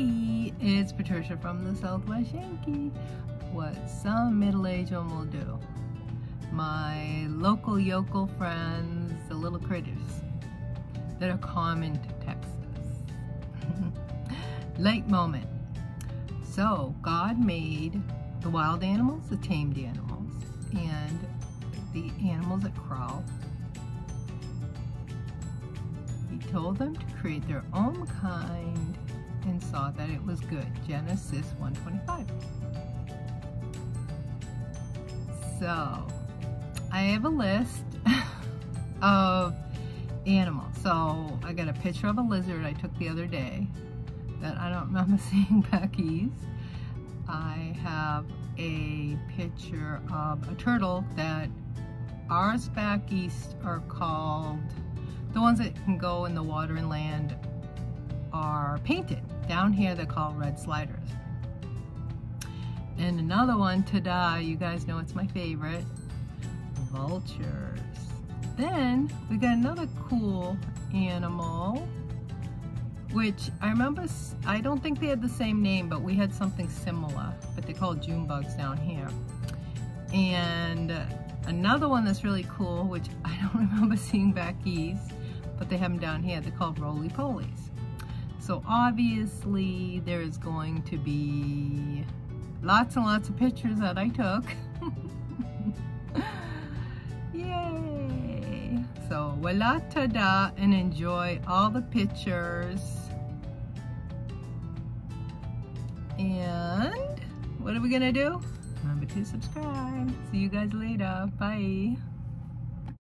It's Patricia from the Southwest Yankee. What some middle-aged one will do. My local yokel friends, the little critters that are common to Texas. Late moment. So God made the wild animals, the tamed animals, and the animals that crawl. He told them to create their own kind and saw that it was good. Genesis 125. So, I have a list of animals. So, I got a picture of a lizard I took the other day that I don't remember seeing back east. I have a picture of a turtle that ours back east are called, the ones that can go in the water and land are painted. Down here they're called red sliders. And another one, ta-da, you guys know it's my favorite, vultures. Then we got another cool animal, which I remember, I don't think they had the same name, but we had something similar, but they're called June bugs down here. And another one that's really cool, which I don't remember seeing back east, but they have them down here, they're called roly-polies. So obviously there's going to be lots and lots of pictures that I took. Yay! So voila ta-da and enjoy all the pictures. And what are we gonna do? Remember to subscribe. See you guys later. Bye.